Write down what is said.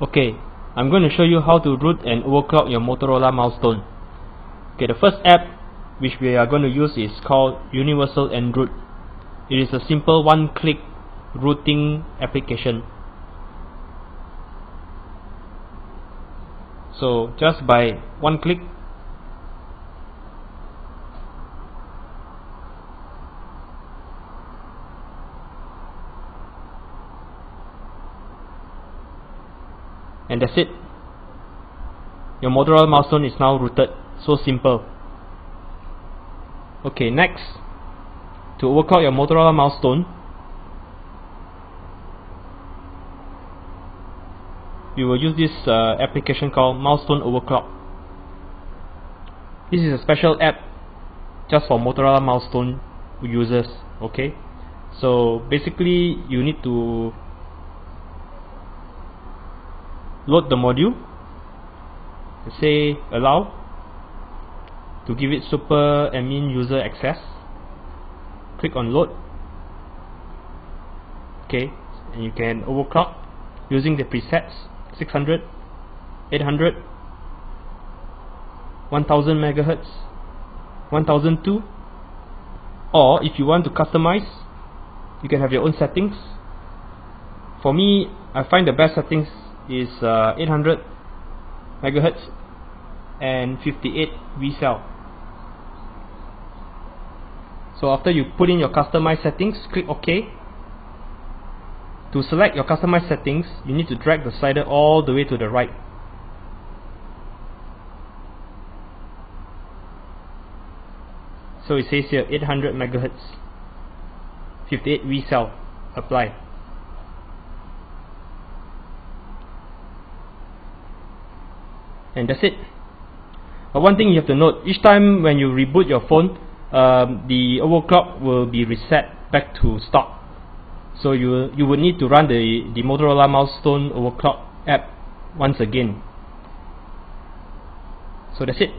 Okay, I'm going to show you how to root and overclock your Motorola milestone. Okay, the first app which we are going to use is called Universal Androot. It is a simple one-click rooting application. So just by one click and that's it. Your Motorola milestone is now rooted. So simple. Okay next. To overclock your Motorola milestone we will use this uh, application called milestone overclock. This is a special app just for Motorola milestone users okay? So basically you need to load the module say allow to give it super admin user access. Click on load. Okay and you can overclock using the presets 600 800 1000 megahertz 1002 or if you want to customize you can have your own settings. For me I find the best settings is uh, 800 megahertz and 58 Vsel. So after you put in your customized settings click OK. To select your customized settings you need to drag the slider all the way to the right. So it says here 800 megahertz 58 Vsel apply and that's it. But one thing you have to note each time when you reboot your phone um, the overclock will be reset back to stock. So you you would need to run the the Motorola milestone overclock app once again. So that's it